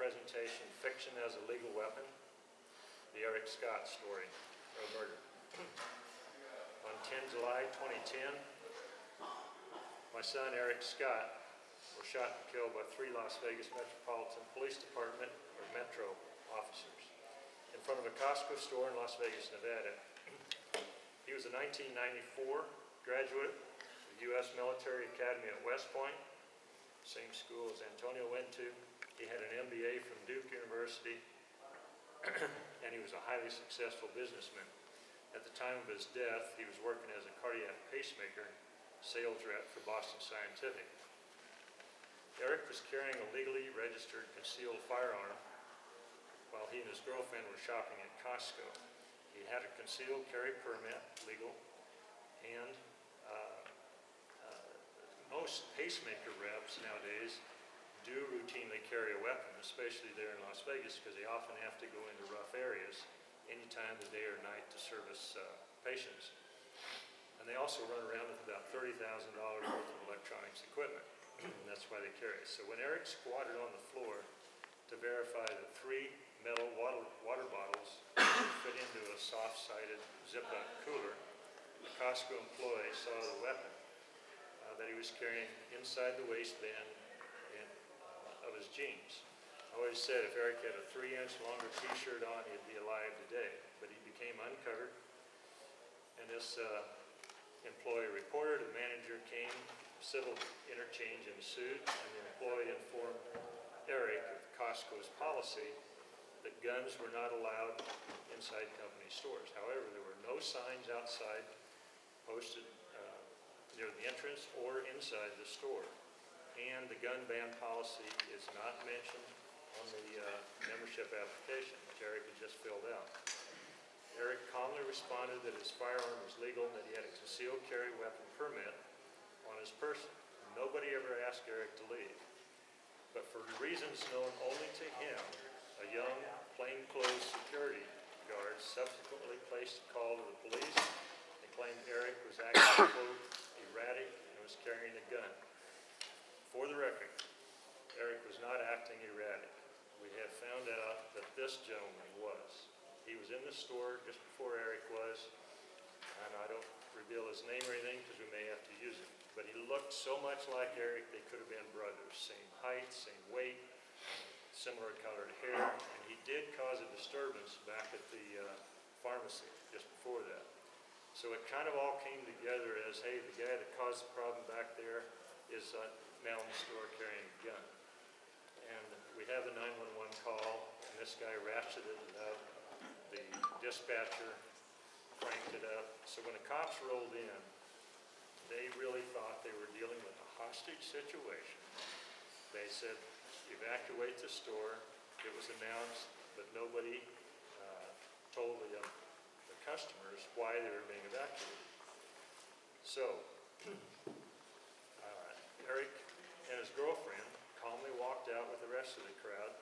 presentation, Fiction as a Legal Weapon, the Erik Scott story of murder. On 10 July 2010, my son Erik Scott was shot and killed by three Las Vegas Metropolitan Police Department or Metro officers in front of a Costco store in Las Vegas, Nevada. He was a 1994 graduate of the U.S. Military Academy at West Point, same school as Antonio went to. He had an MBA from Duke University, and he was a highly successful businessman. At the time of his death, he was working as a cardiac pacemaker sales rep for Boston Scientific. Erik was carrying a legally registered concealed firearm while he and his girlfriend were shopping at Costco. He had a concealed carry permit, legal, and uh, uh, most pacemaker reps nowadays do routinely carry a weapon, especially there in Las Vegas, because they often have to go into rough areas any time of the day or night to service uh, patients. And they also run around with about $30,000 worth of electronics equipment. and that's why they carry. It. So when Erik squatted on the floor to verify that three metal water, water bottles fit into a soft-sided zip-up cooler, a Costco employee saw the weapon uh, that he was carrying inside the waistband his jeans. I always said if Erik had a three-inch longer T-shirt on, he'd be alive today. But he became uncovered, and this uh, employee reported. A manager came, civil interchange ensued, and the employee informed Erik of Costco's policy that guns were not allowed inside company stores. However, there were no signs outside posted uh, near the entrance or inside the store. And the gun ban policy is not mentioned on the uh, membership application, which Erik had just filled out. Erik calmly responded that his firearm was legal and that he had a concealed carry weapon permit on his person. Nobody ever asked Erik to leave. But for reasons known only to him, a young, plainclothes security guard subsequently placed a call to the police and claimed Erik was acting, erratic and was carrying a gun. For the record, Erik was not acting erratic. We have found out that this gentleman was. He was in the store just before Erik was, and I don't reveal his name or anything because we may have to use it. But he looked so much like Erik, they could have been brothers. Same height, same weight, similar colored hair, and he did cause a disturbance back at the uh, pharmacy just before that. So it kind of all came together as, hey, the guy that caused the problem back there is uh, in the store carrying a gun. And we have the 911 call, and this guy ratcheted it up. The dispatcher cranked it up. So when the cops rolled in, they really thought they were dealing with a hostage situation. They said, evacuate the store. It was announced, but nobody uh, told the, uh, the customers why they were being evacuated. So, uh, Erik and his girlfriend calmly walked out with the rest of the crowd.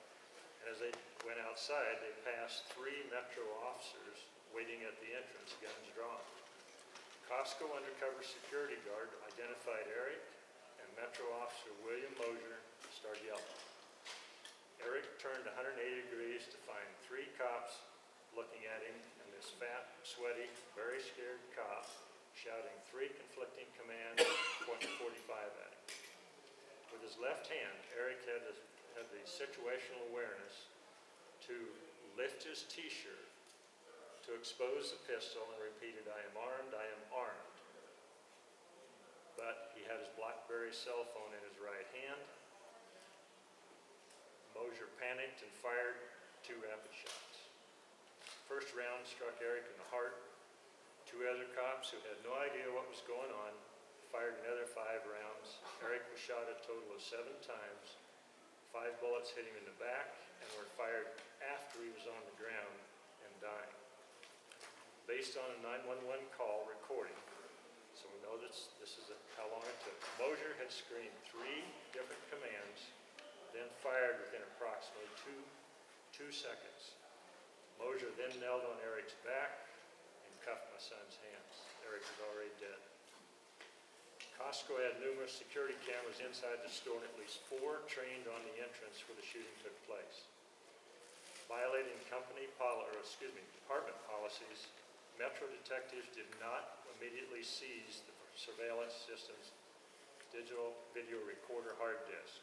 And as they went outside, they passed three Metro officers waiting at the entrance, guns drawn. Costco undercover security guard identified Erik, and Metro officer William Mosher started yelling. Erik turned 180 degrees to find three cops looking at him, and this fat, sweaty, very scared cop shouting three conflicting commands, pointing 45 at him. With his left hand, Erik had the, had the situational awareness to lift his t-shirt to expose the pistol and repeated, I am armed, I am armed. But he had his BlackBerry cell phone in his right hand. Mosher panicked and fired two rapid shots. First round struck Erik in the heart. Two other cops who had no idea what was going on fired another five rounds. Erik was shot a total of seven times. Five bullets hit him in the back and were fired after he was on the ground and dying. Based on a 911 call recording, so we know this, this is a, how long it took. Mosher had screamed three different commands, then fired within approximately two, two seconds. Mosher then knelt on Erik's back and cuffed my son's hands. Erik was already dead. Costco had numerous security cameras inside the store and at least four trained on the entrance where the shooting took place. violating company pol, or excuse me, department policies, Metro detectives did not immediately seize the surveillance system's digital video recorder hard disk.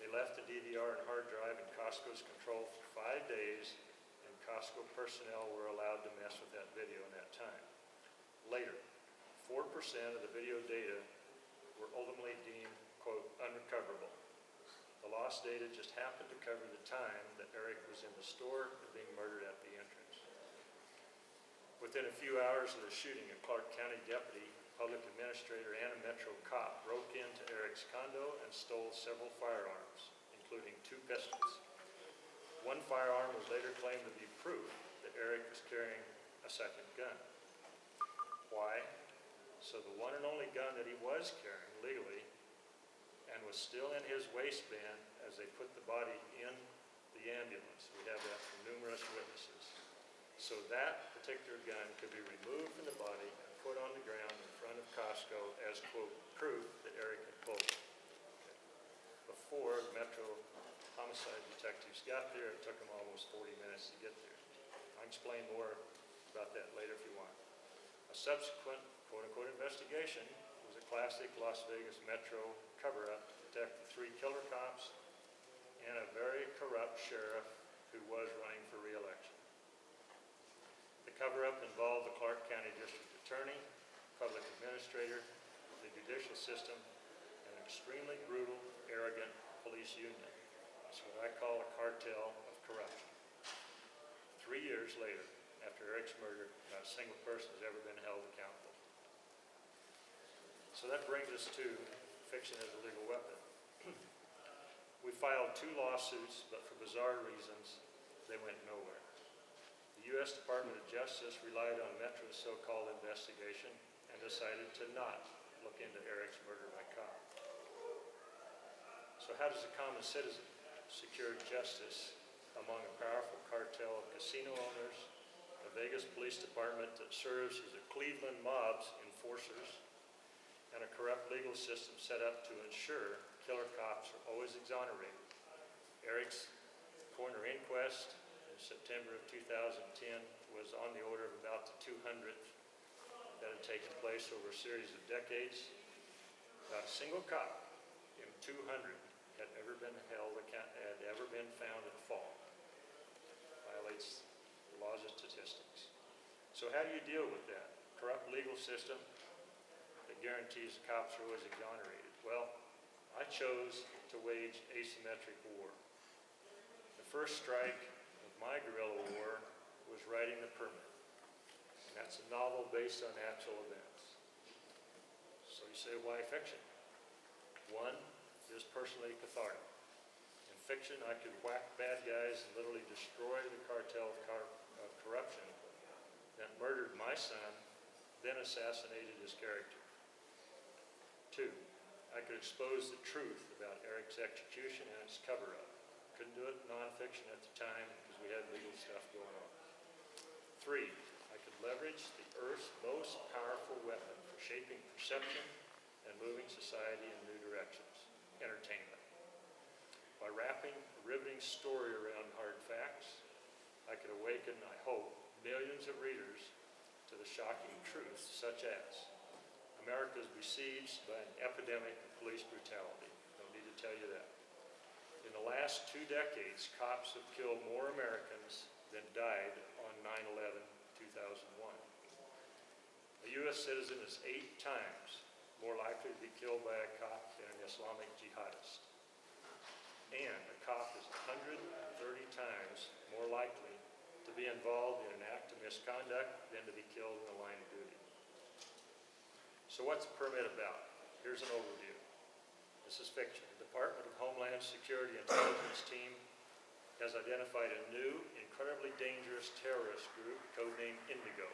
They left the DVR and hard drive in Costco's control for five days, and Costco personnel were allowed to mess with that video in that time. Later, four percent of the video data were ultimately deemed, quote, unrecoverable. The lost data just happened to cover the time that Erik was in the store and being murdered at the entrance. Within a few hours of the shooting, a Clark County deputy, public administrator, and a Metro cop broke into Erik's condo and stole several firearms, including two pistols. One firearm was later claimed to be proof that Erik was carrying a second gun. Why? So the one and only gun that he was carrying legally and was still in his waistband as they put the body in the ambulance. We have that from numerous witnesses. So that particular gun could be removed from the body and put on the ground in front of Costco as, quote, proof that Erik had pulled it. Before Metro homicide detectives got there, it took them almost 40 minutes to get there. I'll explain more about that later if you want. A subsequent quote-unquote investigation was a classic Las Vegas Metro cover-up to protect the three killer cops and a very corrupt sheriff who was running for reelection. The cover-up involved the Clark County District Attorney, public administrator, the judicial system, and an extremely brutal, arrogant police union. That's what I call a cartel of corruption. Three years later, after Erik's murder, not a single person has ever been held accountable. So that brings us to fiction as a legal weapon. We filed two lawsuits, but for bizarre reasons, they went nowhere. The U.S. Department of Justice relied on Metro's so-called investigation and decided to not look into Erik's murder by cop. So how does a common citizen secure justice among a powerful cartel of casino owners, a Vegas police department that serves as a Cleveland mob's enforcers, and a corrupt legal system set up to ensure killer cops are always exonerated. Erik's coroner inquest in September of 2010 was on the order of about the 200th that had taken place over a series of decades. Not a single cop in 200 had ever been held, had ever been found at fault. Violates the laws of statistics. So how do you deal with that? Corrupt legal system that guarantees the cops are always exonerated. Well, I chose to wage asymmetric war. The first strike of my guerrilla war was writing the permit. And that's a novel based on actual events. So you say, why fiction? One is personally cathartic. In fiction, I could whack bad guys and literally destroy the cartel of, corruption that murdered my son, then assassinated his character. Two, I could expose the truth about Erik's execution and its cover-up. Couldn't do it nonfiction at the time because we had legal stuff going on. Three, I could leverage the Earth's most powerful weapon for shaping perception and moving society in new directions, entertainment. By wrapping a riveting story around hard facts, I could awaken, I hope, millions of readers to the shocking truth such as America is besieged by an epidemic of police brutality. Don't need to tell you that. In the last two decades, cops have killed more Americans than died on 9/11, 2001. A U.S. citizen is eight times more likely to be killed by a cop than an Islamic jihadist. And a cop is 130 times more likely be involved in an act of misconduct than to be killed in the line of duty. So what's the permit about? Here's an overview. This is fiction. The Department of Homeland Security Intelligence Team has identified a new, incredibly dangerous terrorist group codenamed Indigo.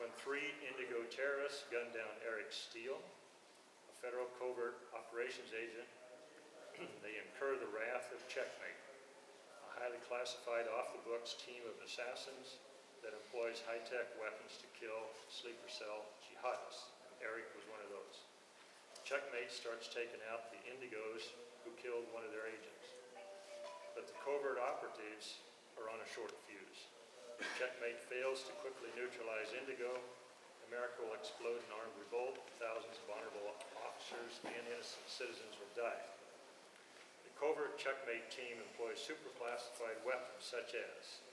When three Indigo terrorists gunned down Eric Steele, a federal covert operations agent, they incur the wrath of Checkmate, highly classified off-the-books team of assassins that employs high-tech weapons to kill sleeper cell jihadists. Eric was one of those. Checkmate starts taking out the Indigos who killed one of their agents. But the covert operatives are on a short fuse. If checkmate fails to quickly neutralize Indigo, America will explode in armed revolt, thousands of honorable officers and innocent citizens will die. Covert checkmate team employs superclassified weapons such as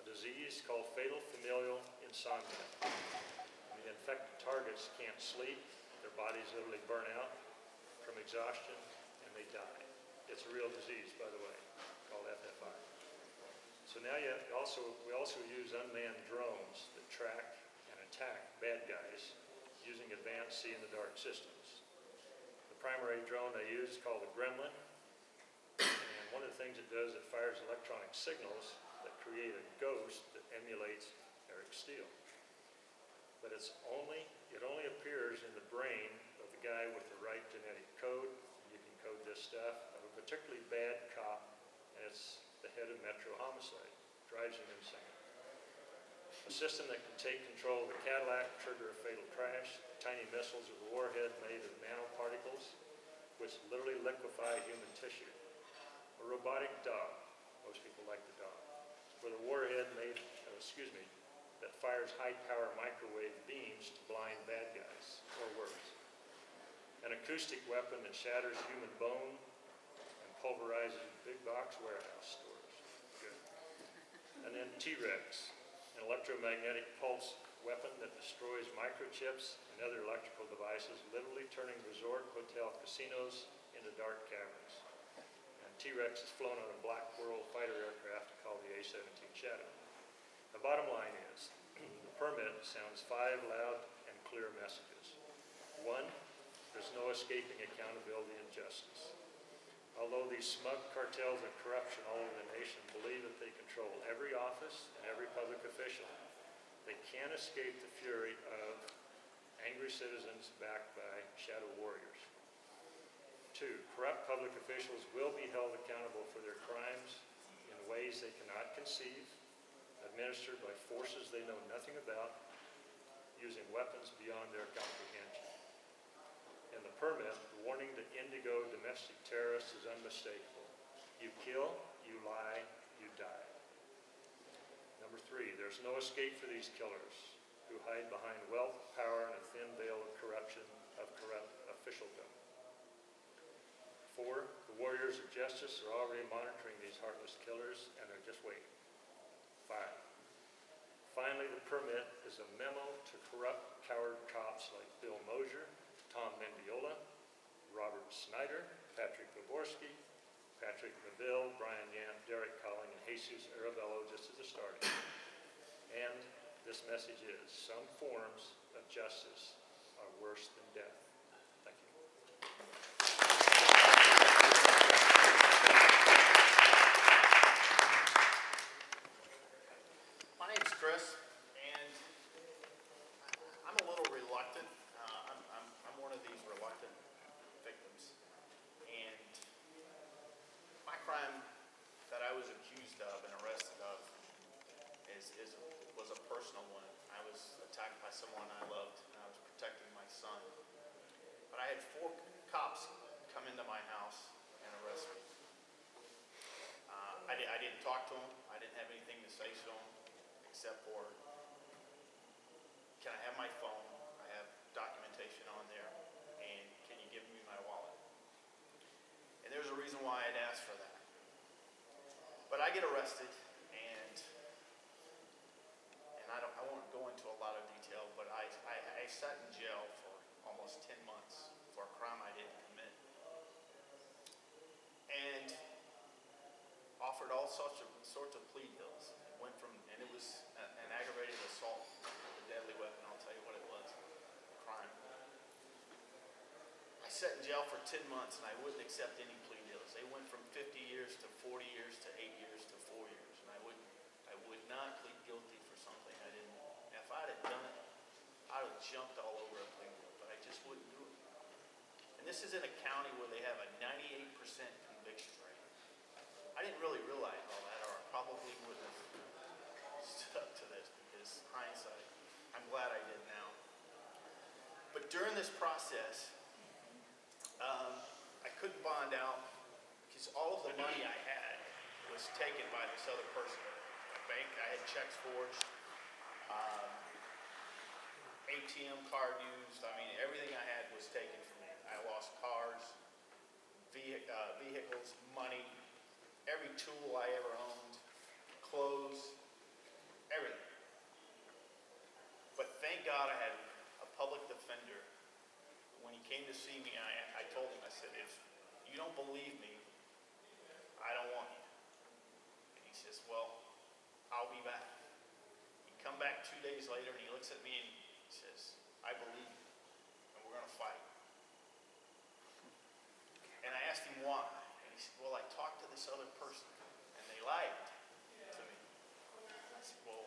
a disease called fatal familial insomnia. The infected targets can't sleep, their bodies literally burn out from exhaustion and they die. It's a real disease, by the way, called FFI. So now you also, we also use unmanned drones that track and attack bad guys using advanced see-in-the-dark systems. The primary drone I use is called the Gremlin, one of the things it does, it fires electronic signals that create a ghost that emulates Eric Steele. But it's only, it only appears in the brain of the guy with the right genetic code. You can code this stuff, of a particularly bad cop, and it's the head of Metro Homicide. Drives him insane. A system that can take control of the Cadillac, trigger a fatal crash, tiny missiles with a warhead made of nanoparticles, which literally liquefy human tissue. A robotic dog, most people like the dog, with a warhead made, uh, excuse me, that fires high-power microwave beams to blind bad guys, or worse. An acoustic weapon that shatters human bone and pulverizes big box warehouse stores. Good. And then T-Rex, an electromagnetic pulse weapon that destroys microchips and other electrical devices, literally turning resort, hotel, casinos into dark caverns. T-Rex is flown on a Black World fighter aircraft called the A-17 Shadow. The bottom line is, the permit sounds five loud and clear messages. One, there's no escaping accountability and justice. Although these smug cartels of corruption all over the nation believe that they control every office and every public official, they can't escape the fury of angry citizens backed by shadow warriors. Two, corrupt public officials will be held accountable for their crimes in ways they cannot conceive, administered by forces they know nothing about, using weapons beyond their comprehension. In the permit, the warning to indigo domestic terrorists is unmistakable. You kill, you lie, you die. Number three, there's no escape for these killers who hide behind wealth, power, and a thin veil of corruption, of corrupt officialdom. Four, the warriors of justice are already monitoring these heartless killers and are just waiting. Five, finally, the permit is a memo to corrupt coward cops like Bill Mosher, Tom Mendiola, Robert Snyder, Patrick Gaborski, Patrick Neville, Bryan Yant, Derek Colling, and Jesus Arevalo, just as a starting. And this message is, some forms of justice are worse than death. Thank you. My name's Chris, and I'm a little reluctant. Uh, I'm, I'm, I'm one of these reluctant victims. And my crime that I was accused of and arrested of is, is, was a personal one. I was attacked by someone I loved, and I was protecting my son. But I had four cops come into my house and arrest me. Uh, I, di- I didn't to. I didn't have anything to say to them except for, can I have my phone? I have documentation on there, and can you give me my wallet? And there's a reason why I'd asked for that. But I get arrested, and and I don't, I won't go into a lot of detail, but I, I, I sat in jail for almost ten months for a crime I didn't commit. And offered all sorts of, sorts of plea deals. Went from, and it was a- an aggravated assault a deadly weapon, I'll tell you what it was, crime. I sat in jail for ten months and I wouldn't accept any plea deals. They went from fifty years to forty years to eight years to four years. And I wouldn't, I would not plead guilty for something I didn't, if I'd have done it, I'd have jumped all over a plea deal, but I just wouldn't do it. And this is in a county where they have a ninety-eight percent conviction rate. I didn't really realize all that, or I probably wouldn't have stuck to this because hindsight, I'm glad I did now. But during this process, um, I couldn't bond out because all of the money I had was taken by this other person. A bank, I had checks forged, um, ATM card used, I mean, everything I had was taken from me. I lost cars, uh, vehicles, money, every tool I ever owned, clothes, everything. But thank God I had a public defender. When he came to see me, I, I told him, I said, if you don't believe me, I don't want you. And he says, well, I'll be back. He come back two days later and he looks at me and says, I believe you, and we're gonna fight. And I asked him why, and he said, well, I talked to this other person, and they lied to me. I said, well,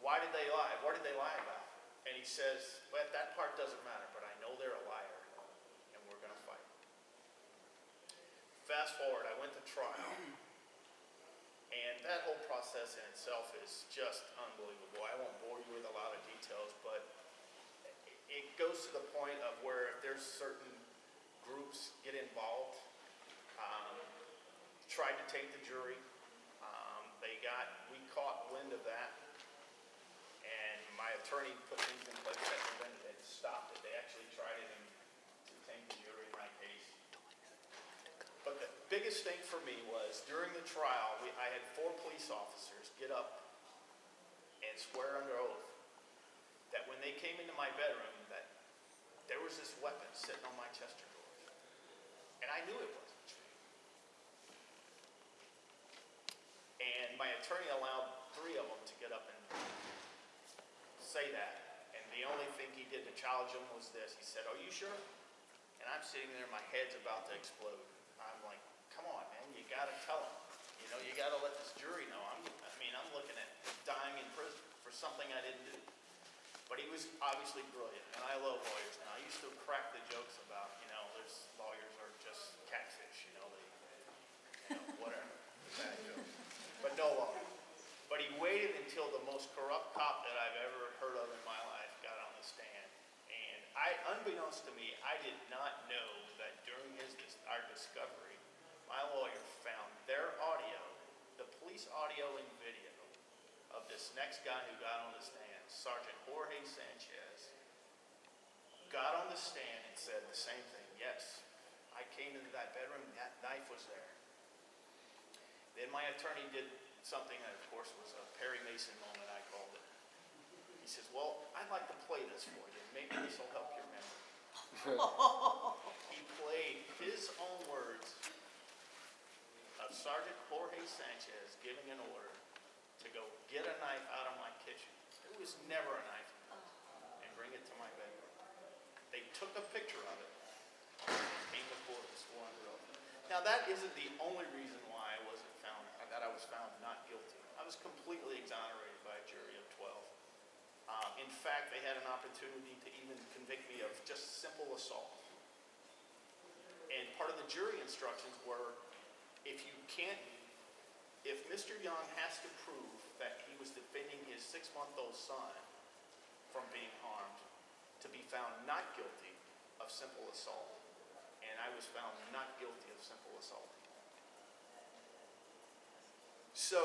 why did they lie? What did they lie about? And he says, well, that part doesn't matter, but I know they're a liar, and we're gonna fight. Fast forward, I went to trial, and that whole process in itself is just unbelievable. I won't bore you with a lot of details, but it- it goes to the point of where if there's certain groups get involved, um, tried to take the jury, um, they got, we caught wind of that, and my attorney put things in place that prevented it, stopped it. They actually tried it to take the jury in my case. But the biggest thing for me was during the trial, we, I had four police officers get up and swear under oath that when they came into my bedroom, that there was this weapon sitting on my chest drawer. And I knew it wasn't true. And my attorney allowed three of them to get up and say that. And the only thing he did to challenge them was this. He said, are you sure? And I'm sitting there, my head's about to explode. I'm like, come on, man, you gotta tell them. You know, you gotta let this jury know. I'm, I mean, I'm looking at dying in prison for something I didn't do. But he was obviously brilliant, and I love lawyers now. I used to crack the jokes about, you know, there's lawyers are just catfish, you know, they, you know, whatever, bad joke. But no longer. But he waited until the most corrupt cop that I've ever heard of in my life got on the stand. And I, unbeknownst to me, I did not know that during his, our discovery, my lawyer found their audio, the police audio and video of this next guy who got on the stand, Sergeant Jorge Sanchez, got on the stand and said the same thing. Yes, I came into that bedroom, that knife was there. Then my attorney did something that, of course, was a Perry Mason moment, I called it. He says, well, I'd like to play this for you. Maybe this will help your memory. He played his own words of Sergeant Jorge Sanchez giving an order to go get a knife out of my kitchen. There was never a knife and bring it to my bedroom. They took a picture of it, came to court and swore. Now, that isn't the only reason why I wasn't that I was found not guilty. I was completely exonerated by a jury of 12. Um, In fact, they had an opportunity to even convict me of just simple assault. And part of the jury instructions were, if you can't, if Mr. Young has to prove that he was defending his six-month-old son from being harmed, to be found not guilty of simple assault. And I was found not guilty of simple assault. So,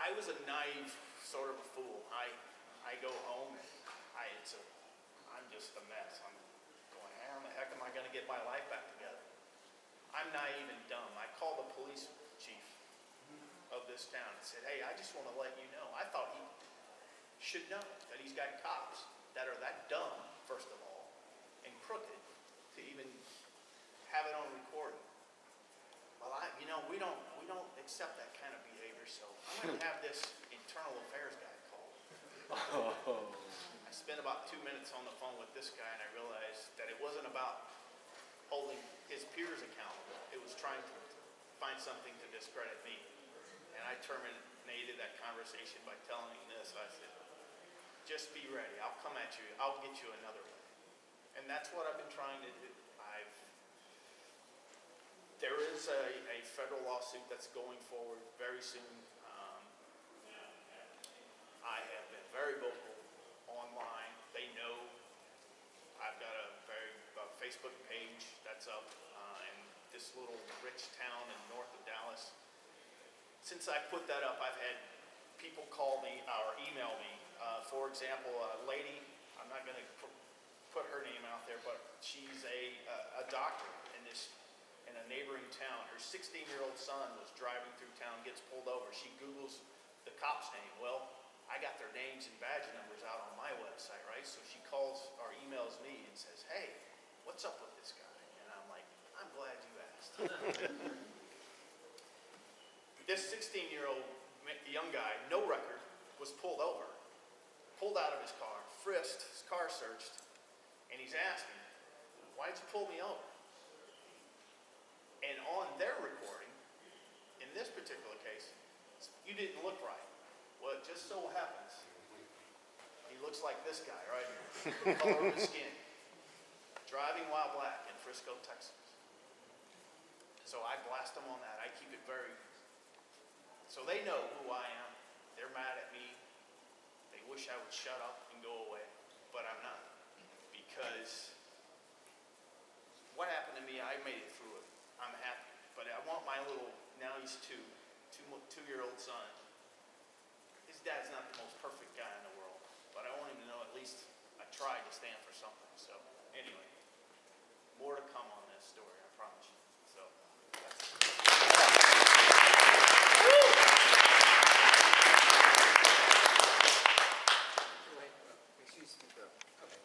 I was a naive sort of a fool. I, I go home and I, it's a, I'm just a mess. I'm going, how the heck am I gonna get my life back together? I'm naive and dumb. I call the police chief of this town and said, hey, I just wanna let you know, I thought he should know that he's got cops that are that dumb, first of all, and crooked to even have it on recording. Well, I, you know, we don't, we don't accept that kind of behavior, so I'm gonna have this internal affairs guy call. Oh. I spent about two minutes on the phone with this guy and I realized that it wasn't about holding his peers accountable. It was trying to find something to discredit me. And I terminated that conversation by telling him this. I said, just be ready. I'll come at you. I'll get you another one. And that's what I've been trying to do. There is a, a federal lawsuit that's going forward very soon. Um, I have been very vocal online. They know I've got a very, a Facebook page that's up, uh, in this little rich town in north of Dallas. since I put that up, I've had people call me or email me. Uh, for example, a lady, I'm not gonna put her name out there, but she's a, a doctor in this, in a neighboring town. Her sixteen-year-old son was driving through town, gets pulled over. She Googles the cop's name. Well, I got their names and badge numbers out on my website, right? So she calls or emails me and says, hey, what's up with this guy? And I'm like, I'm glad you asked. This 16-year-old young guy, no record, was pulled over, pulled out of his car, frisked, his car searched, and he's asking, why'd you pull me over? And on their recording, in this particular case, you didn't look right. Well, it just so happens, he looks like this guy right here, the color of his skin, driving while black in Frisco, Texas. So I blast them on that. I keep it very so they know who I am. They're mad at me. They wish I would shut up and go away, but I'm not. Because what happened to me, I made it through it. I'm happy. But I want my little, now he's two, two, two-year-old son. His dad's not the most perfect guy in the world, but I want him to know at least I tried to stand for something. So anyway, more to come on this story, I promise you. So that's Excuse me, uh, okay,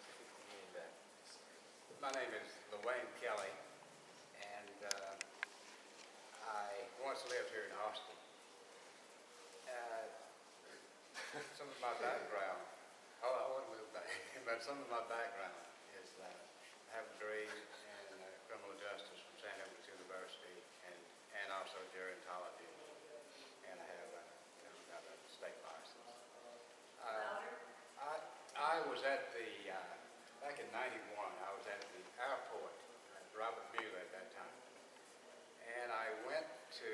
lean back. My name is Lorraine Kelly, and uh, I once lived here in Austin. Uh, Some of my background, oh, I wouldn't move but some of my background is uh, I have a degree in uh, criminal justice from St. Edward's University and, and also gerontology. And I have, you know, got a state license. Uh, I, I was at the, uh, back in ninety-one, I was at the airport, at Robert Mueller at that time. And I went to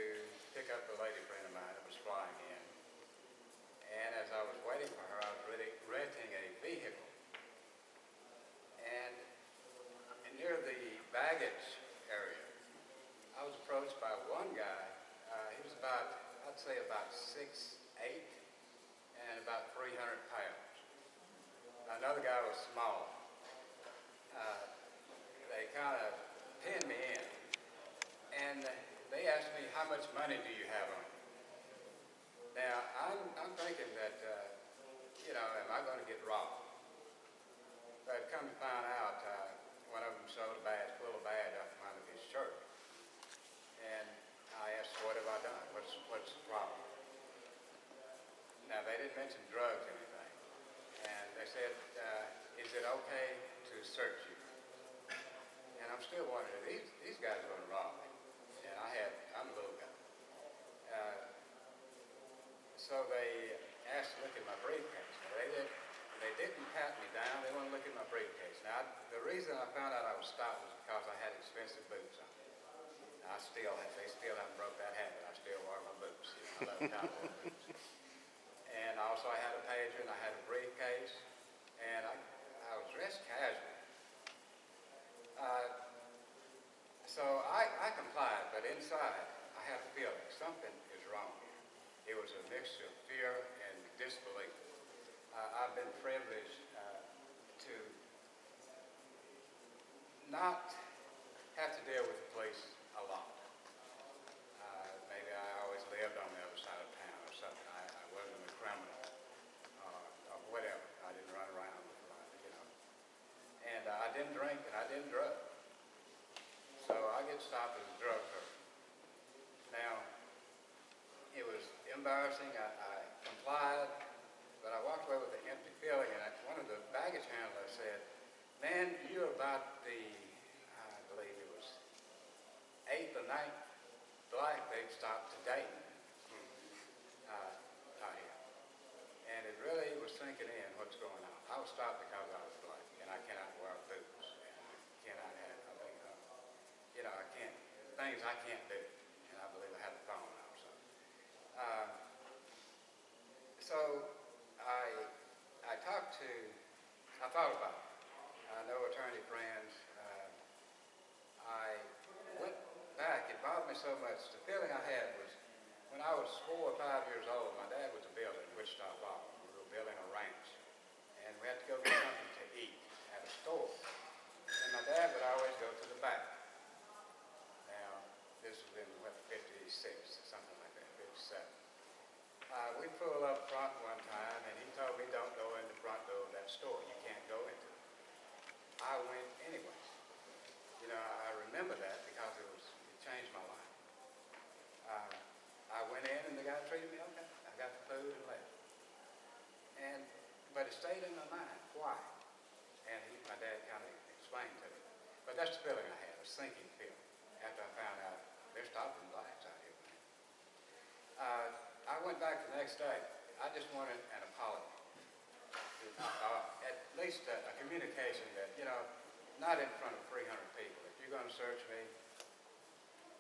pick up a lady friend of mine that was flying in. And as I was waiting for her, I was really renting a vehicle. And near the baggage area, I was approached by one guy. Uh, he was about, I'd say about six, eight, and about three hundred pounds. Another guy was small. Uh, they kind of pinned me in, and they asked me, "How much money do you have on you?" Now, I'm, I'm thinking that, uh, you know, am I going to get robbed? But come to find out, uh, one of them sold a badge, pulled a badge out from under his shirt. And I asked, what have I done? What's, the problem? Now, they didn't mention drugs or anything. And they said, uh, is it okay to search you? And I'm still wondering, these, these guys are going to rob me. And I had, I'm a little guy. Uh, so they asked to look at my briefcase. Now, they didn't, they didn't pat me down. They wanted to look at my briefcase. Now, the reason I found out I was stopped was because I had expensive boots on. I still have, they still haven't broke that habit. I still wear my boots. You know, I love cowboy boots. And also I had a pager and I had a briefcase and I, I was dressed casual. Uh, so I, I complied, but inside I had a feeling something is wrong here. It was a mixture of fear and disbelief. Uh, I've been privileged uh, to not have to deal with the police a lot. Uh, maybe I always lived on the other side of town or something. I, I wasn't a criminal uh, or whatever. I didn't run around with a lot, you know. And uh, I didn't drink and I didn't drug. So I get stopped as a drug person. Now, it was embarrassing. I, I complied, but I walked away with an empty feeling. And I, one of the baggage handlers said, "Man, you're about the, I believe it was eighth or ninth black they've stopped to date uh, out here." And it really was sinking in what's going on. I was stopped because I was black, and I cannot wear boots, and I cannot have, I think, uh, you know, I can't, things I can't do, and I believe I had the phone also. Uh, so I, I talked to, I thought about it. I know attorney friends. Uh, I went back. It bothered me so much. The feeling I had was when I I was four or five years old, my dad was a builder in Wichita Falls. We were building a ranch. And we had to go get something to eat at a store. And my dad would always go to the back. This was in, what, fifty-six, something like that, fifty-seven. Uh, we pulled up front one time, and he told me, don't go in the front door of that store. You can't go into it. I went anyway. You know, I remember that because it was, it changed my life. Uh, I went in and the guy treated me okay. I got the food and left. And, but it stayed in my mind. Why? And he, my dad kind of explained to me. But that's the feeling I had, a sinking feeling, after I found out man. Uh, I went back the next day. I just wanted an apology. Uh, at least a, a communication that, you know, not in front of 300 people. If you're going to search me,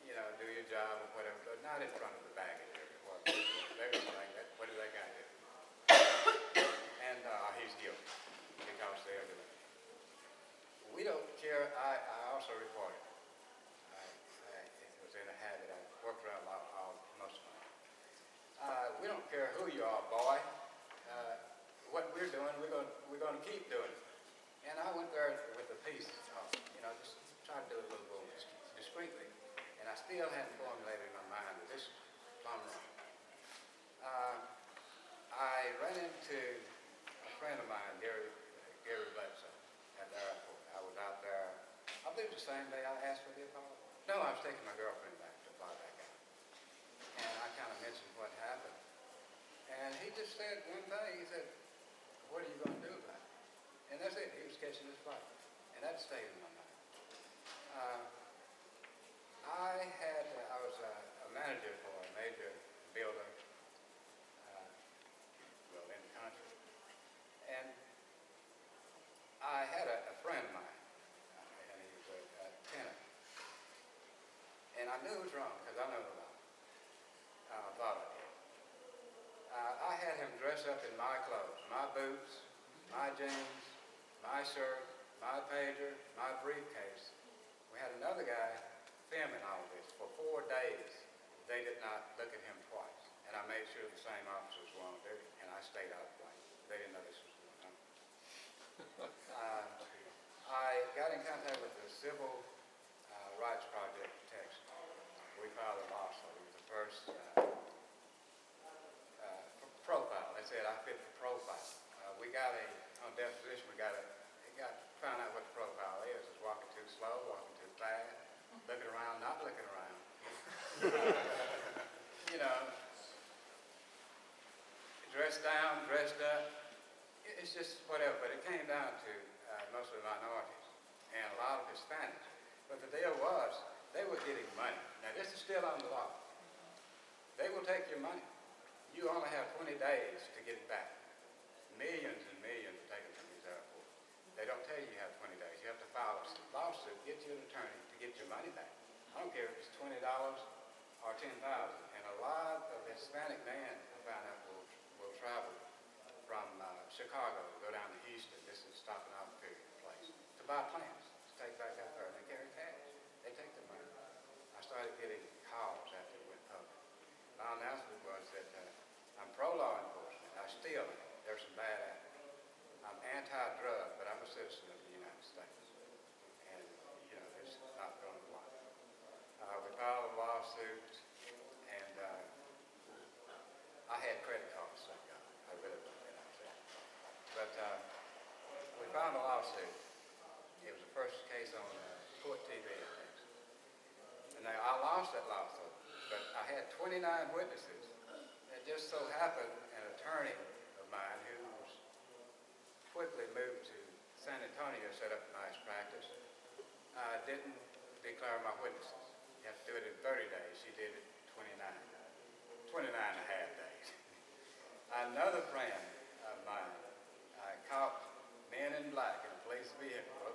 you know, do your job or whatever, but not in front of the baggage area. Think that, what do they to do? And uh, he's guilty because they're doing it. We don't care. I, I also reported. I, I was in a habit. I worked around a lot, all, most of my life. Uh, we don't care who you are, boy. Uh, what we're doing, we're going, we're going to keep doing. And I went there with a piece, of, you know, just trying to do it a little more dis- discreetly. And I still hadn't formulated in my mind this is plumb. Uh, I ran into a friend of mine, Gary, Gary Bledsoe, at the airport. I was out there, I believe the same day I asked for the apology. No, I was taking my girlfriend back to fly back out. And I kind of mentioned what happened. And he just said one thing, he said, what are you going to do about it? And that's it, he was catching his flight. And that stayed in my mind. Uh, I had, I was a, a manager for a major builder, uh, well, in the country. And I had a, a friend of mine, uh, and he was a, a tenant. And I knew it was wrong, because I know the law. Uh, thought I did. Uh, I had him dress up in my clothes, my boots, my jeans, my shirt, my pager, my briefcase. We had another guy filming all this for four days. They did not look at him twice. And I made sure the same officers were on duty, and I stayed out of the plane. They didn't know this was going on. Uh, I got in contact with the Civil uh, Rights Project in Texas. We filed a lawsuit. It was the first uh, p- profile. They said I fit the profile. Uh, we got a, on deposition, we got a, got, found out what the profile is. It's walking too slow, walking too fast, looking around, not looking around. You know, dressed down, dressed up. It- It's just whatever, but it came down to uh, mostly minorities and a lot of Hispanics. But the deal was, they were getting money. Now, this is still on the law. They will take your money. You only have 20 days to get it back. Millions and millions are taken from these airports. They don't tell you you have 20 days. You have to file a lawsuit, get you an attorney to get your money back. I don't care if it's $20 or 10000 And a lot of Hispanic men, I found out, will, will travel from uh, Chicago, go down to Houston, this is stopping off period place, to buy plants, to take back out there, and they carry cash. They take the money. I started getting calls after it went public. That uh, I'm pro-law enforcement. I still am. There's some bad actors. I'm anti-drug, but I'm a citizen of the United States. And, you know, it's not going to fly. Uh, we filed a lawsuit, and uh, I had credit cards, thank God. I really don't get upset. But uh, we filed a lawsuit. It was the first case on court TV, I think. And now, I lost that lawsuit, but I had 29 witnesses. It just so happened an attorney of mine who was quickly moved to San Antonio, set up a nice practice, uh, didn't declare my witnesses. You have to do it in 30 days. She did it 29, 29 and a half days. Another friend of mine uh, caught men in black in a police vehicle,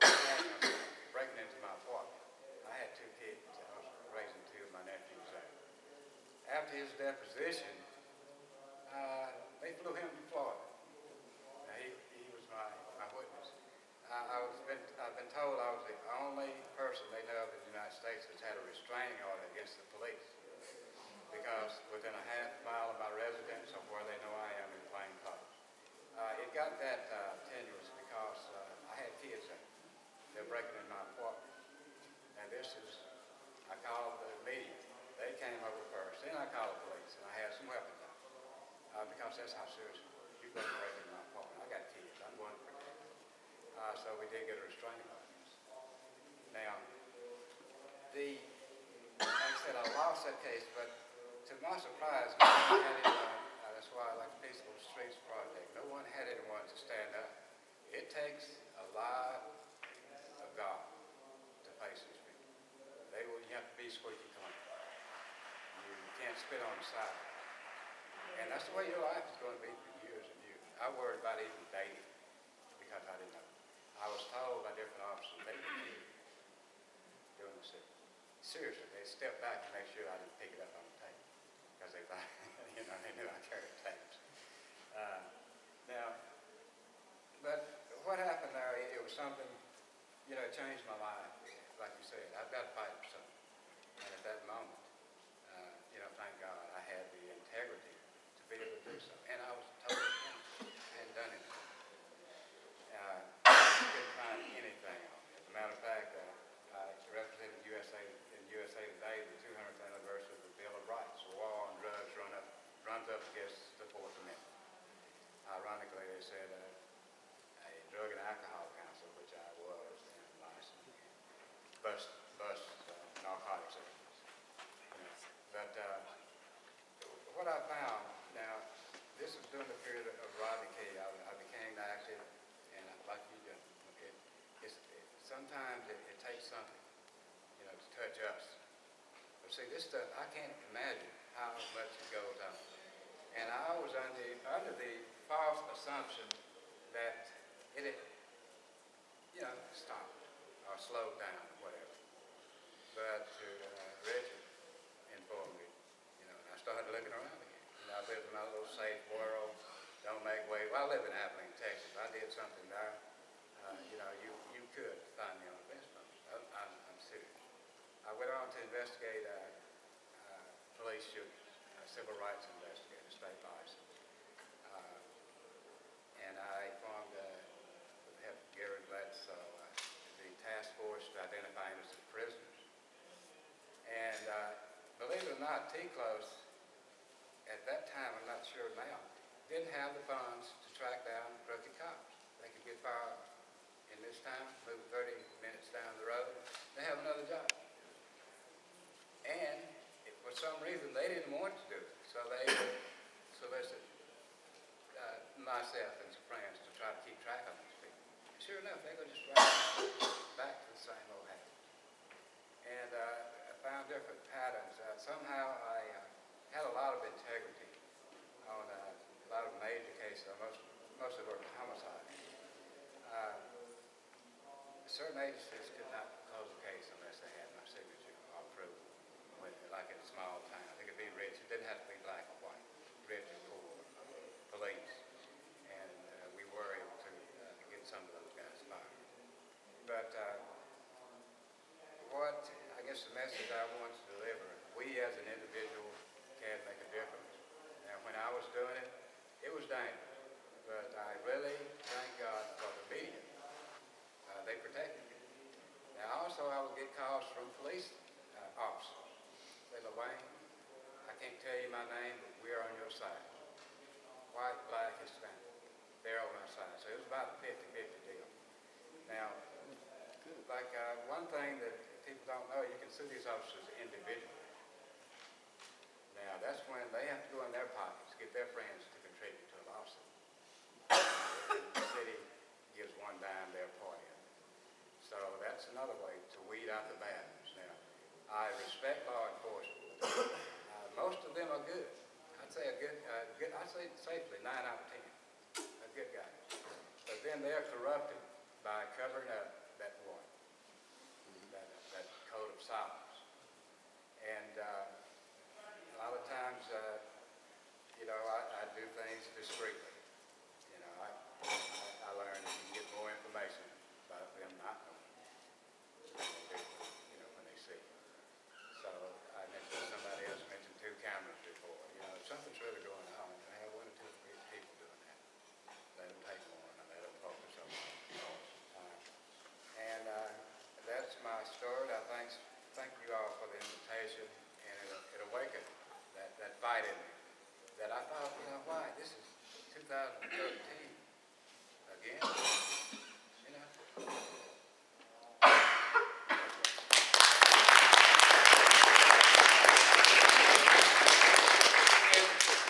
breaking into my apartment. I had two kids. I was raising two of my nephews there. After his deposition, uh, they flew him to Florida. Now, he, he was my, my witness. I, I was been, I've been told I was the only person they know of in the United States that's had a restraining order against the police. Because within a half breaking in my apartment. And this is, I called the media. They came over first, then I called the police, and I had some weapons out. Uh, because that's how serious it was. You better break in my apartment. I got kids, I'm going to protect. Uh, so we did get a restraining order. Now, the, like I said, I lost that case, but to my surprise, no one had anyone, uh, that's why I like the Peaceful Streets Project, no one had anyone to stand up. It takes a lot God to face these people. They will, you have to be squeaky clean. You can't spit on the side. And that's the way your life is going to be for years and years. I worried about even dating because I didn't know. I was told by different officers they be doing this. Seriously, they stepped back to make sure I didn't pick it up on the tape because they thought, you know, they knew I carried tapes. Uh, now, but what happened there, it, it was something, you know, changed my life. Like you said, I've got to fight for something. And at that moment, uh, you know, thank God I had the integrity to be able to do so. And I was totally innocent. I hadn't done anything. Uh, couldn't find anything on me. As a matter of fact, uh, I represented USA in USA Today the 200th anniversary of the Bill of Rights. The war on drugs run up, runs up against the Fourth Amendment. Ironically, they said uh, a drug and alcohol council, which I was, and licensed, bust, bust uh, narcotics agents. You know, But uh, what I found, now, this was during the period of Rodney King. I, I became active, and like you do, it, it's, it, sometimes it, it takes something, you know, to touch us. But see, this I can't imagine how much it goes on. And I was under, under the false assumption that it had, you know, stopped or slowed down or whatever. But uh, Richard informed me, you know, and I started looking around again. You know, I lived in my little safe world, don't make way. Well, I live in Abilene, Texas. If I did something there, uh, you know, you, you could find me on the best post. I'm, I'm, I'm serious. I went on to investigate uh, uh, shootings, uh, civil rights investigator, state license. Uh, and I formed, uh, with the help of Gary Bledsoe, uh, the task force to identify innocent prisoners. And uh, believe it or not, TCLEOSE, at that time, I'm not sure now, didn't have the funds to track down crooked cops. They could get fired in this town, move 30 minutes down the road, they have another job. Some reason, they didn't want to do it, so they solicited uh, myself and some friends to try to keep track of these people. Sure enough, they go just right back to the same old habit. And uh, I found different patterns. Uh, somehow I uh, had a lot of integrity on uh, a lot of major cases. Most, most of them were homicide. Uh, certain agencies could not close a case unless they had my signature or approval. When, like in a small town, it could be rich. It didn't have to be black or white. Rich or poor, police. And uh, we were able to uh, get some of those guys fired. But uh, what, I guess the message I want to deliver, we as an individual can make a difference. Now, when I was doing it, it was dangerous, but I really thank God for the media. Uh, they protected me. Now, also, I would get calls from police uh, officers. Say, Lorraine, I can't tell you my name, but we're on your side. White, black, Hispanic, they're on our side. So it was about a 50-50 deal. Now, like uh, one thing that people don't know, you can sue these officers individually. Now, that's when they have to go in their pockets, get their friends to contribute to a lawsuit. The city gives one dime their part it. So that's another way to weed out the bad ones. Now, I respect law enforcement. Uh, most of them are good. I'd say a good, uh, good, I'd say safely nine out of ten are good guys. But then they're corrupted by covering up that one, that, that code of silence. know, I, I do things discreetly. You know, I, I, I learned that you can get more information about them not knowing people, you know, when they see. So I mentioned somebody else mentioned two cameras before. You know, if something's really going on, you have one or two or three people doing that. Let them take one and let them focus on one. And uh, that's my story. I thanks, thank you all for the invitation and it, it awakened that, that fight in me you know, why, this is 2013 again, you know?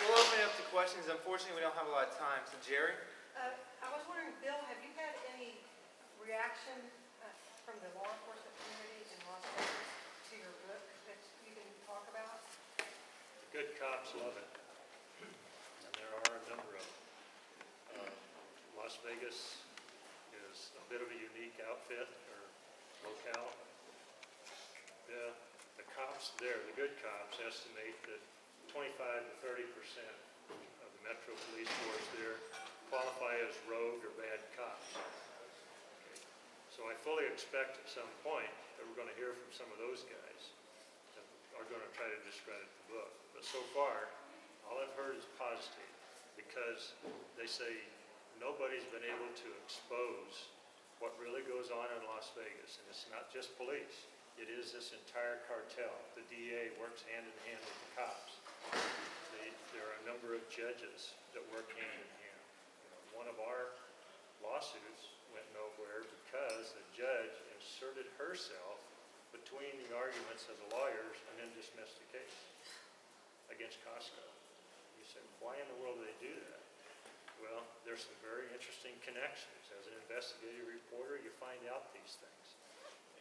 We'll open up to questions. Unfortunately, we don't have a lot of time. So Jerry? Uh, I was wondering, Bill, have you had any reaction uh, from the law enforcement community in Las Vegas to your book that you can talk about? The good cops love it, and there are a number of them. Uh, Las Vegas is a bit of a unique outfit or locale. The, the cops there, the good cops, estimate that 25 to 30 percent of the Metro Police Force there qualify as rogue or bad cops. Okay. So I fully expect at some point that we're going to hear from some of those guys that are going to try to discredit the book. But so far, all I've heard is positive because they say nobody's been able to expose what really goes on in Las Vegas. And it's not just police. It is this entire cartel. The DA works hand in hand with the cops. They- There are a number of judges that work hand in hand. You know, One of our lawsuits went nowhere because the judge inserted herself between the arguments of the lawyers and then dismissed the case against Costco. Why in the world do they do that? Well, there's some very interesting connections. As an investigative reporter, you find out these things.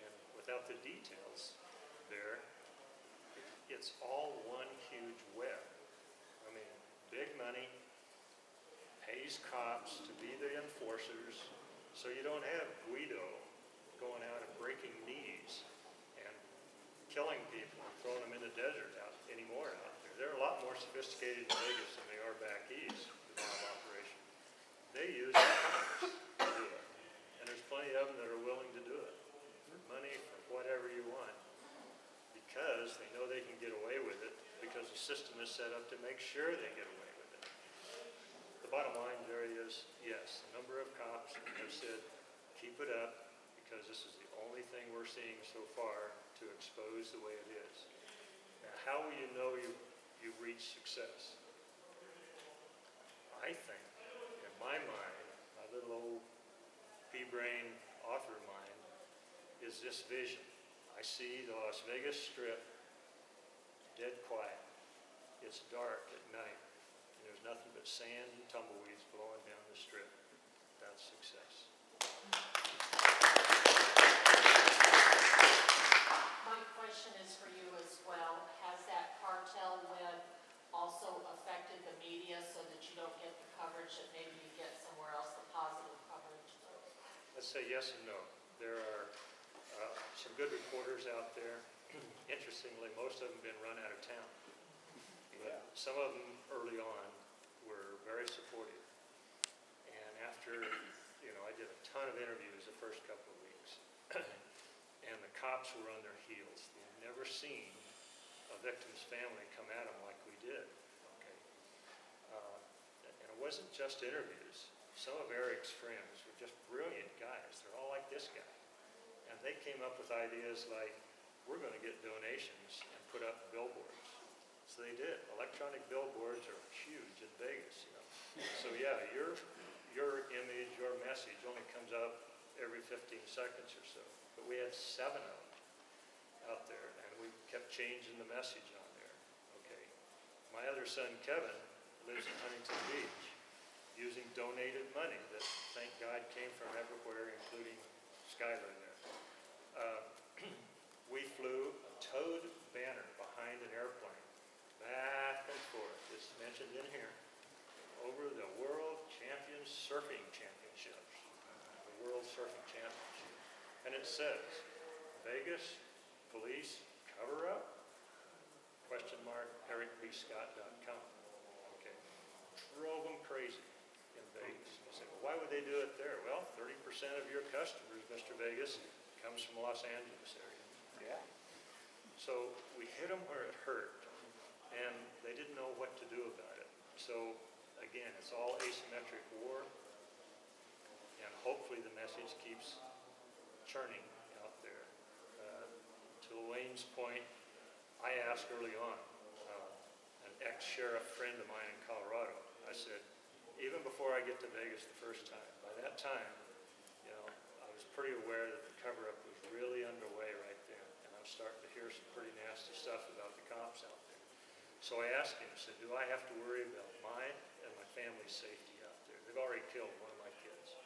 And without the details there, it's all one huge web. I mean, big money pays cops to be the enforcers, so you don't have Guido going out and breaking knees and killing people and throwing them in the desert out anymore out. They're a lot more sophisticated in Vegas than they are back east with mob operation. They use the to do it, and there's plenty of them that are willing to do it for money, for whatever you want, because they know they can get away with it, because the system is set up to make sure they get away with it. The bottom line, Jerry, is yes, a number of cops have said, keep it up, because this is the only thing we're seeing so far to expose the way it is. Now, how will you know you, you've reached success? I think, in my mind, my little old pea-brain author mind, is this vision. I see the Las Vegas Strip dead quiet. It's dark at night, and there's nothing but sand and tumbleweeds blowing down the strip. That's success. My question is for you as well. Has that cartel web also affected the media so that you don't get the coverage that maybe you get somewhere else, the positive coverage? Let's say yes and no. There are uh, some good reporters out there. Interestingly, most of them have been run out of town. But some of them early on were very supportive. And after, you know, I did a ton of interviews the first couple of weeks. And the cops were on their heels. Never seen a victim's family come at them like we did, okay? Uh, And it wasn't just interviews. Some of Erik's friends were just brilliant guys. They're all like this guy. And they came up with ideas like, we're going to get donations and put up billboards. So they did. Electronic billboards are huge in Vegas, you know. So yeah, your, your image, your message only comes up every 15 seconds or so. But we had seven of them out there, and we kept changing the message on there, okay? My other son, Kevin, lives in Huntington Beach, using donated money that, thank God, came from everywhere, including Skylar there. Uh, We flew a towed banner behind an airplane, back and forth, it's mentioned in here, over the World Champions Surfing Championships, the World Surfing Championship. And it says, Vegas Police Cover Up? Question mark, erikbscott.com. Okay. Drove them crazy in Vegas. I said, well, why would they do it there? Well, 30% of your customers, Mr. Vegas, comes from the Los Angeles area. Yeah. So we hit them where it hurt, and they didn't know what to do about it. So again, it's all asymmetric war, and hopefully the message keeps churning To Wayne's point, I asked early on, uh, an ex sheriff friend of mine in Colorado. I said, even before I get to Vegas the first time, by that time, you know, I was pretty aware that the cover-up was really underway right then. And I'm starting to hear some pretty nasty stuff about the cops out there. So I asked him, I said, do I have to worry about mine and my family's safety out there? They've already killed one of my kids.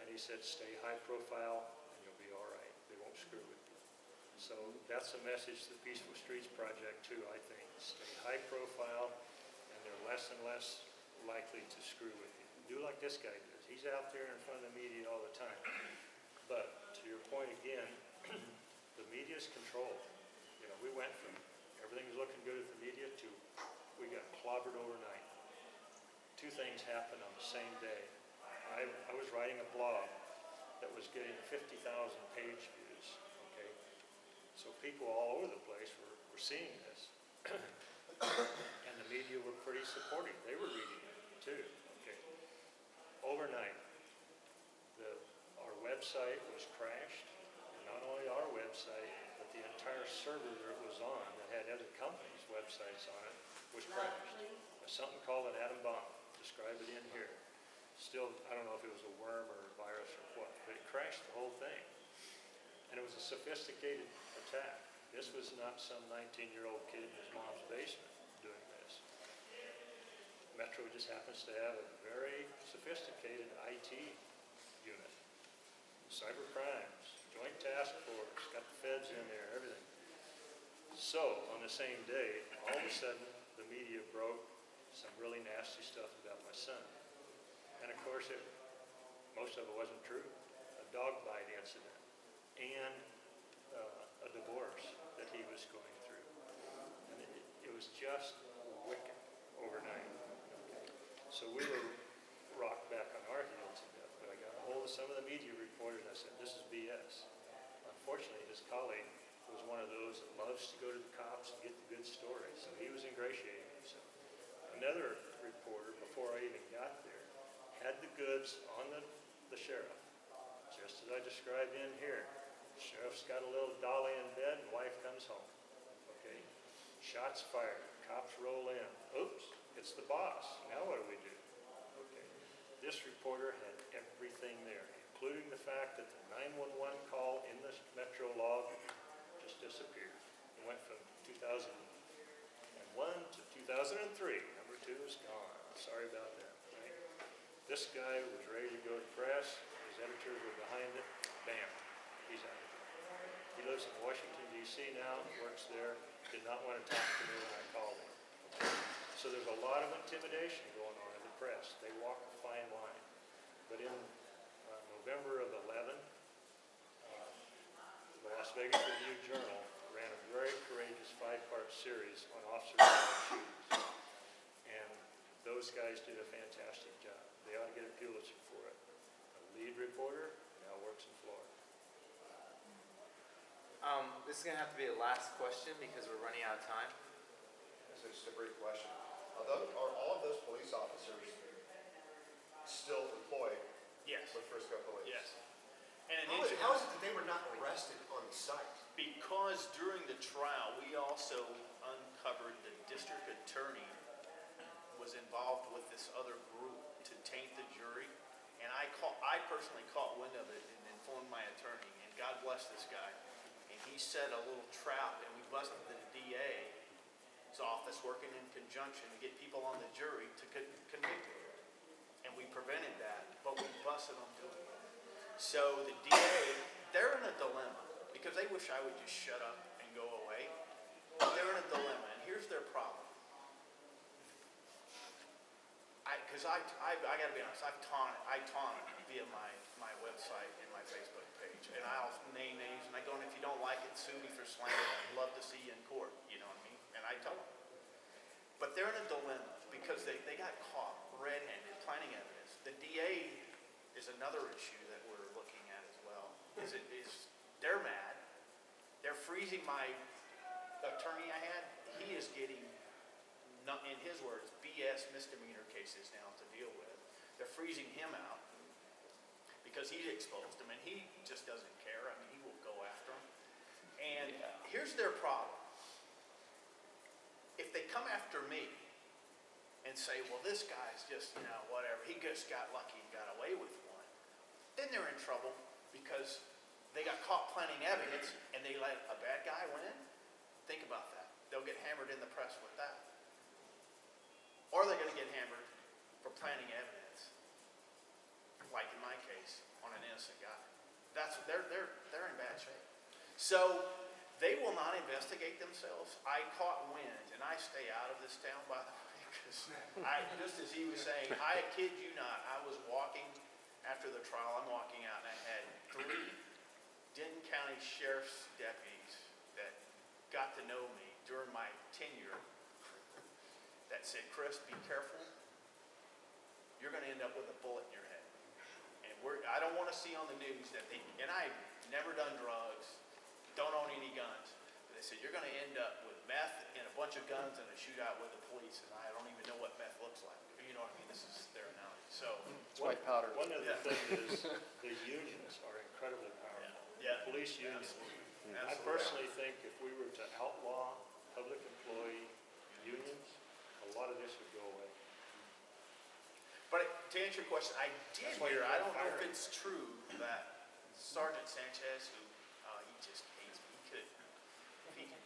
And he said, stay high profile and you'll be all right. They won't screw with you. So that's a message to the Peaceful Streets Project too, I think. Stay high profile and they're less and less likely to screw with you. Do like this guy does. He's out there in front of the media all the time. But to your point again, the media's controlled. You know, we went from everything's looking good at the media to we got clobbered overnight. Two things happened on the same day. I, I was writing a blog that was getting 50,000 page views? So people all over the place were, were seeing this. And the media were pretty supportive. They were reading it too, okay? Overnight, the, our website was crashed. And not only our website, but the entire server that it was on that had other companies' websites on it was crashed. By Something called an atom bomb, describe it in here. Still, I don't know if it was a worm or a virus or what, but it crashed the whole thing. And it was a sophisticated attack. This was not some 19-year-old kid in his mom's basement doing this. Metro just happens to have a very sophisticated IT unit. Cyber crimes, joint task force, got the feds in there, everything. So, on the same day, all of a sudden, the media broke some really nasty stuff about my son. And of course, it, most of it wasn't true. A dog bite incident and divorce that he was going through. And it, it was just wicked overnight. So we were rocked back on our heels a bit, but I got a hold of some of the media reporters and I said, this is BS. Unfortunately, his colleague was one of those that loves to go to the cops and get the good story, so he was ingratiating himself. Another reporter, before I even got there, had the goods on the, the sheriff, just as I described in here. Sheriff's got a little dolly in bed, wife comes home. Okay? Shots fired, cops roll in. Oops, it's the boss. Now what do we do? Okay. This reporter had everything there, including the fact that the 911 call in the Metro log just disappeared. It went from 2001 to 2003. Number two is gone. Sorry about that. Right? This guy was ready to go to press. His editors were behind it. Bam, he's out. He lives in Washington DC now, works there. Did not want to talk to me when I called him. So there's a lot of intimidation going on in the press. They walk a fine line. But in uh, November of 11, uh, the Las Vegas Review-Journal ran a very courageous five-part series on officer shootings. And those guys did a fantastic job. They ought to get a Pulitzer for it. A lead reporter now works in Florida. Um, this is gonna have to be the last question because we're running out of time. This is just a brief question. Are those, are all of those police officers still employed Yes, with Frisco Police? yes. And an How is, how is it that they were not arrested on site? Because during the trial, we also uncovered the district attorney was involved with this other group to taint the jury. And I call, I personally caught wind of it and informed my attorney, and God bless this guy. He set a little trap, and we busted the DA's office working in conjunction to get people on the jury to con- convict him. And we prevented that, but we busted them too. So the DA, they're in a dilemma, because they wish I would just shut up and go away. But they're in a dilemma, and here's their problem. Because I, I, I gotta be honest, I've I taunted via my, my website and my Facebook and I'll name names, and I go, and if you don't like it, sue me for slander, I'd love to see you in court, you know what I mean? And I tell them. But they're in a dilemma, because they, they got caught red-handed planting evidence. The DA is another issue that we're looking at as well, is it, is, they're mad, they're freezing my attorney I had, he is getting, in his words, BS misdemeanor cases now to deal with. They're freezing him out because he exposed them and he just doesn't care. I mean, he will go after them. And here's their problem. If they come after me, and say, well, this guy's just, you know, whatever, he just got lucky and got away with one, then they're in trouble because they got caught planting evidence and they let a bad guy win? Think about that. They'll get hammered in the press with that. Or they're gonna get hammered for planting evidence, like in my case, on an innocent guy. That's, they're, they're, they're in bad shape. So, they will not investigate themselves. I caught wind, and I stay out of this town, by the way, because I, just as he was saying, I kid you not, I was walking after the trial, I'm walking out, and I had three Denton County Sheriff's deputies that got to know me during my tenure that said, Chris, be careful. You're gonna end up with a bullet in your head. And we're, I don't wanna see on the news that they, and I've never done drugs, don't own any guns. But they said, you're gonna end up with meth and a bunch of guns and a shootout with the police, and I don't even know what meth looks like. You know what I mean? This is their analogy, so. It's white powder. One other Yeah. thing is, the unions are incredibly powerful. Yeah. Police unions. Absolutely. I personally think if we were to outlaw public employee unions, a lot of this would go away. But to answer your question, I did hear, I don't know if it's true, that Sergeant Sanchez, who, uh, he just hates me, he could, if he could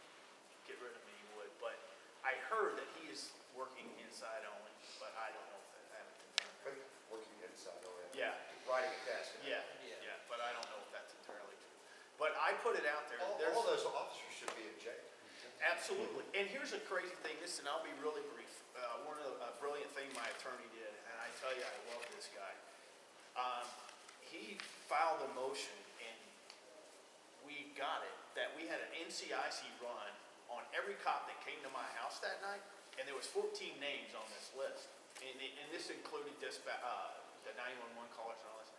get rid of me, he would, but I heard that he is working inside only, but I don't know if that happened. Working inside on it. Yeah, Writing a desk. yeah, yeah, but I don't know if that's entirely true. But I put it out there, All, there's. all those officers should be in jail. Absolutely. And here's a crazy thing, this, and I'll be really brief. Uh, one of the, a brilliant thing my attorney did, and I tell you, I love this guy. Um, he filed a motion and we got it, that we had an NCIC run on every cop that came to my house that night, and there was fourteen names on this list. And, and this included uh, the nine-one-one callers and all this.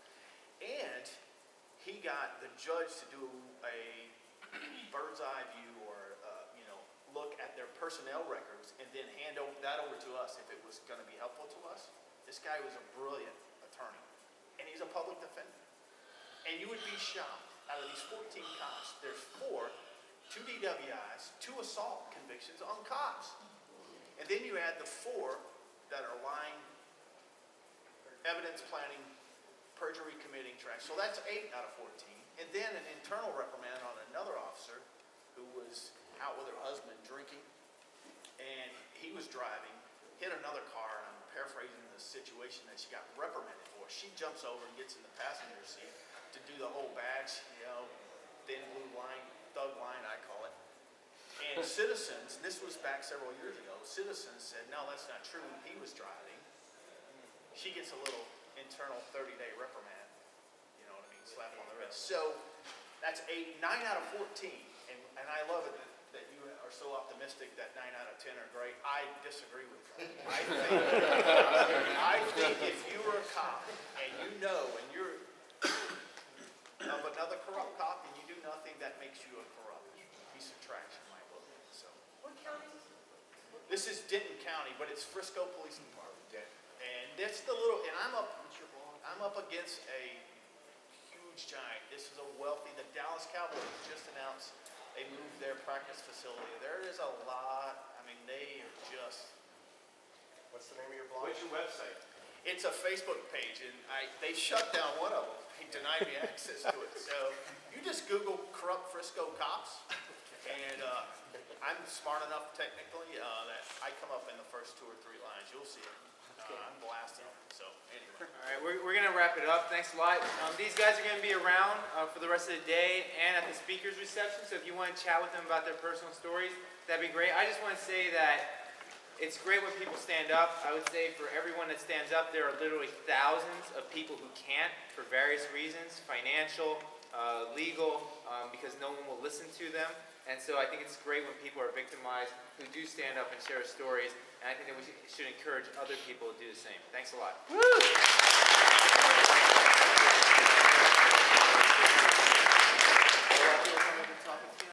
And he got the judge to do a bird's eye view or, uh, you know, look at their personnel records and then hand over, that over to us if it was gonna be helpful to us. This guy was a brilliant attorney, and he's a public defender. And you would be shocked, out of these fourteen cops, there's four, two DWIs, two assault convictions on cops. And then you add the four that are lying, evidence planning, perjury committing trash. So that's eight out of 14. And then an internal reprimand on another officer who was out with her husband drinking. And he was driving, hit another car, and I'm paraphrasing the situation that she got reprimanded for. She jumps over and gets in the passenger seat to do the whole badge, you know, thin blue line, thug line, I call it. And citizens, this was back several years ago, citizens said, no, that's not true, he was driving. She gets a little internal thirty-day reprimand, you know what I mean, slap on the wrist. So, that's eight, nine out of fourteen, and, and I love it that, that you are so optimistic that nine out of ten are great. I disagree with that. I think, I think if you were a cop and you know, and you're of another corrupt cop and you do nothing, that makes you a corrupt piece of trash in my book, so. What county? This is Denton County, but it's Frisco Police Department. And that's the little, and I'm up, I'm up against a huge giant. This is a wealthy, the Dallas Cowboys just announced they moved their practice facility. There is a lot, I mean, they are just, What's the name of your blog? What's your website? it's a Facebook page and I, they shut down one of them. He denied me access to it. So you just Google corrupt Frisco cops and, uh, I'm smart enough technically, uh, that I come up in the first two or three lines. You'll see it. I'm blasting. So anyway. All right, we're, we're gonna wrap it up. Thanks a lot. Um, these guys are gonna be around, uh, for the rest of the day and at the speakers reception, so if you wanna chat with them about their personal stories, that'd be great. I just wanna say that it's great when people stand up. I would say for everyone that stands up, there are literally thousands of people who can't for various reasons, financial, uh, legal, um, because no one will listen to them. And so I think it's great when people are victimized who do stand up and share stories. And I think that we should- encourage other people to do the same. Thanks a lot.